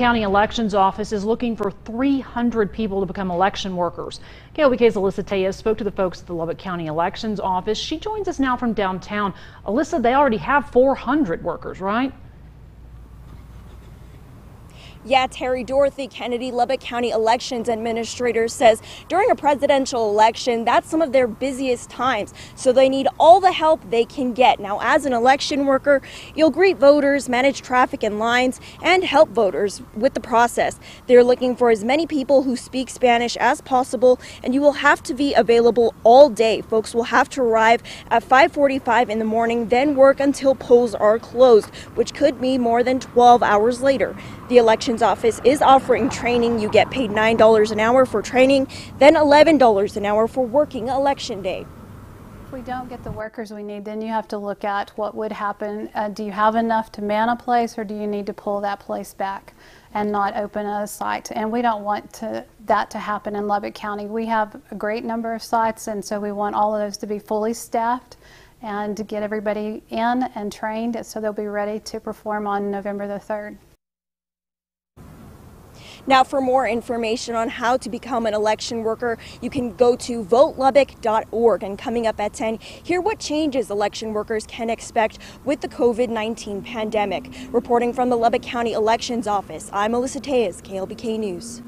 County Elections Office is looking for 300 people to become election workers. KLBK's Allysa Tellez spoke to the folks at the Lubbock County Elections Office. She joins us now from downtown. Allysa, they already have 400 workers, right? Yeah, Terry Dorothy Kennedy, Lubbock County Elections Administrator, says during a presidential election, that's some of their busiest times. So they need all the help they can get. Now, as an election worker, you'll greet voters, manage traffic and lines, and help voters with the process. They're looking for as many people who speak Spanish as possible, and you will have to be available all day. Folks will have to arrive at 5:45 in the morning, then work until polls are closed, which could be more than 12 hours later. The elections office is offering training. You get paid $9 an hour for training, then $11 an hour for working election day. If we don't get the workers we need, then you have to look at what would happen. Uh, do you have enough to man a place, or do you need to pull that place back and not open a site? And we don't want to, that to happen in Lubbock County. We have a great number of sites, and so we want all of those to be fully staffed and to get everybody in and trained so they'll be ready to perform on November the 3rd. Now, for more information on how to become an election worker, you can go to votelubbock.org. And coming up at 10, hear what changes election workers can expect with the COVID 19 pandemic. Reporting from the Lubbock County Elections Office, I'm Allysa Tellez, KLBK News.